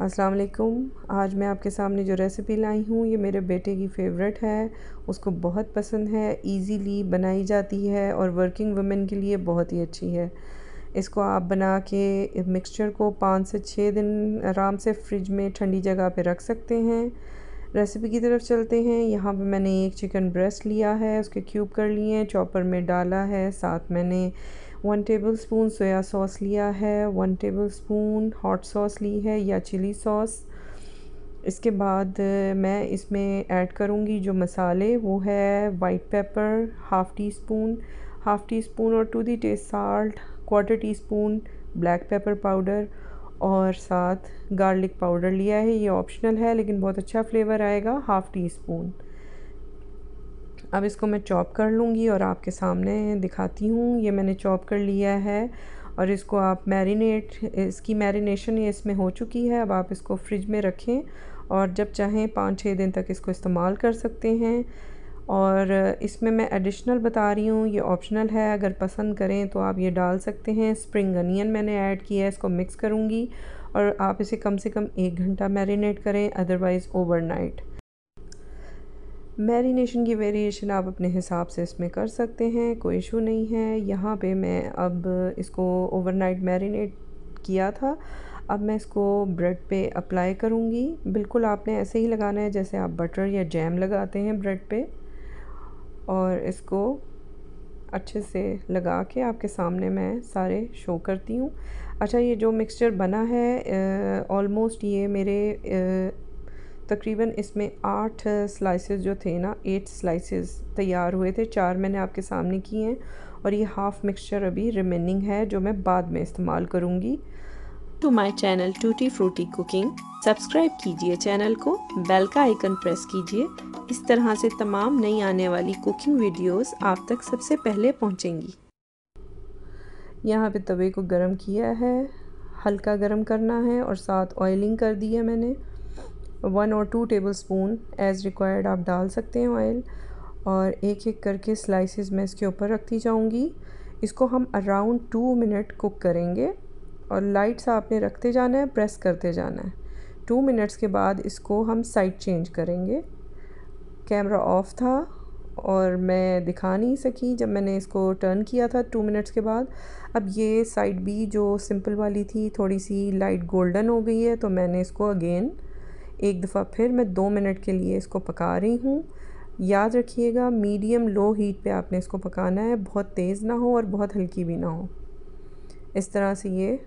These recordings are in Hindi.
अस्सलाम वालेकुम। आज मैं आपके सामने जो रेसिपी लाई हूँ, ये मेरे बेटे की फ़ेवरेट है। उसको बहुत पसंद है इजीली बनाई जाती है और वर्किंग वुमेन के लिए बहुत ही अच्छी है। इसको आप बना के मिक्सचर को पाँच से छः दिन आराम से फ्रिज में ठंडी जगह पे रख सकते हैं। रेसिपी की तरफ़ चलते हैं। यहाँ पे मैंने एक चिकन ब्रेस्ट लिया है, उसके क्यूब कर लिए हैं, चॉपर में डाला है, साथ मैंने one tablespoon soya sauce लिया है, one tablespoon hot sauce ली है या चिली सॉस। इसके बाद मैं इसमें ऐड करूँगी जो मसाले, वो है white pepper, half teaspoon, half teaspoon और to the taste salt, quarter teaspoon, black pepper powder और साथ गार्लिक पाउडर लिया है, ये ऑप्शनल है, लेकिन बहुत अच्छा फ्लेवर आएगा हाफ़ टी स्पून अब इसको मैं चॉप कर लूँगी और आपके सामने दिखाती हूँ। ये मैंने चॉप कर लिया है और इसको आप मैरिनेट इसकी मैरिनेशन ये इसमें हो चुकी है। अब आप इसको फ्रिज में रखें और जब चाहें पाँच छः दिन तक इसको इस्तेमाल कर सकते हैं। और इसमें मैं एडिशनल बता रही हूँ, ये ऑप्शनल है, अगर पसंद करें तो आप ये डाल सकते हैं। स्प्रिंग अनियन मैंने ऐड किया है, इसको मिक्स करूँगी और आप इसे कम से कम एक घंटा मैरिनेट करें अदरवाइज़ ओवरनाइट मैरिनेशन की वेरिएशन आप अपने हिसाब से इसमें कर सकते हैं, कोई इशू नहीं है। यहाँ पे मैं अब इसको ओवरनाइट मैरिनेट किया था। अब मैं इसको ब्रेड पे अप्लाई करूँगी। बिल्कुल आपने ऐसे ही लगाना है जैसे आप बटर या जैम लगाते हैं ब्रेड पे। और इसको अच्छे से लगा के आपके सामने मैं सारे शो करती हूँ। अच्छा ये जो मिक्सचर बना है ऑलमोस्ट ये मेरे तकरीबन इसमें आठ स्लाइसेस जो थे ना एट स्लाइसेस तैयार हुए थे। चार मैंने आपके सामने किए हैं और ये हाफ़ मिक्सचर अभी रिमेनिंग है, जो मैं बाद में इस्तेमाल करूँगी। To my channel tutti frutti cooking subscribe कीजिए चैनल को बेल का आइकन प्रेस कीजिए। इस तरह से तमाम नई आने वाली कुकिंग वीडियोस आप तक सबसे पहले पहुंचेंगी। यहाँ पे तवे को गरम किया है, हल्का गरम करना है और साथ ऑयलिंग कर दी है मैंने। वन और two tablespoon as required आप डाल सकते हैं ऑयल और एक एक करके स्लाइसेस मैं इसके ऊपर रखती जाऊँगी। इसको हम अराउंड टू मिनट कुक करेंगे। और लाइट्स आपने रखते जाना है प्रेस करते जाना है। टू मिनट्स के बाद इसको हम साइड चेंज करेंगे। कैमरा ऑफ़ था और मैं दिखा नहीं सकी जब मैंने इसको टर्न किया था टू मिनट्स के बाद। अब ये साइड बी जो सिंपल वाली थी थोड़ी सी लाइट गोल्डन हो गई है तो मैंने इसको अगेन एक दफ़ा फिर मैं दो मिनट के लिए इसको पका रही हूँ। याद रखिएगा मीडियम लो हीट पे आपने इसको पकाना है, बहुत तेज़ ना हो और बहुत हल्की भी ना हो। इस तरह से ये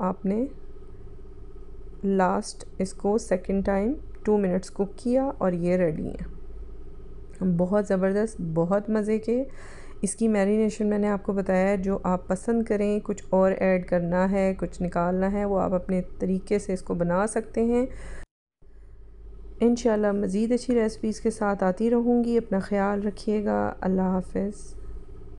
आपने लास्ट इसको second time two minutes cook किया और ये रेडी है। बहुत ज़बरदस्त, बहुत मज़े के। इसकी मैरिनेशन मैंने आपको बताया है, जो आप पसंद करें, कुछ और ऐड करना है, कुछ निकालना है, वो आप अपने तरीके से इसको बना सकते हैं। इन मज़ीद अच्छी रेसिपीज़ के साथ आती रहूँगी। अपना ख्याल रखिएगा। अल्लाह हाफ़